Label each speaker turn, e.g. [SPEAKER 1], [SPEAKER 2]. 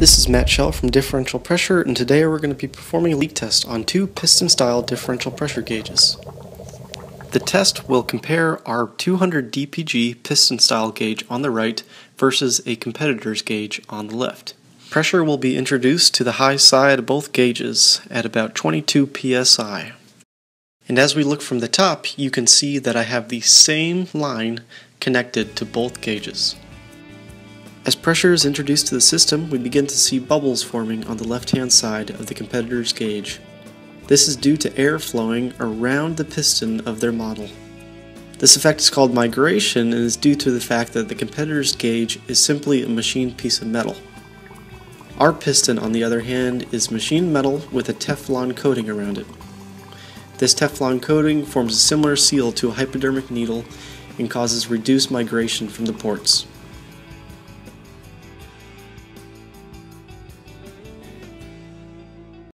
[SPEAKER 1] This is Matt Schell from Differential Pressure, and today we're going to be performing a leak test on two piston-style differential pressure gauges. The test will compare our 200 dpg piston-style gauge on the right versus a competitor's gauge on the left. Pressure will be introduced to the high side of both gauges at about 22 psi. And as we look from the top, you can see that I have the same line connected to both gauges. As pressure is introduced to the system, we begin to see bubbles forming on the left-hand side of the competitor's gauge. This is due to air flowing around the piston of their model. This effect is called migration and is due to the fact that the competitor's gauge is simply a machined piece of metal. Our piston, on the other hand, is machined metal with a Teflon coating around it. This Teflon coating forms a similar seal to a hypodermic needle and causes reduced migration from the ports.